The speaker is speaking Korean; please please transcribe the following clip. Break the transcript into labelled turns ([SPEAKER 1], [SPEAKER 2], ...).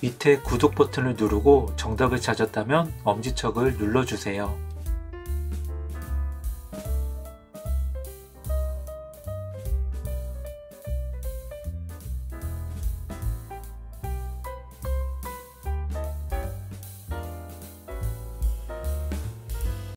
[SPEAKER 1] 밑에 구독 버튼을 누르고 정답을 찾았다면 엄지척을 눌러주세요.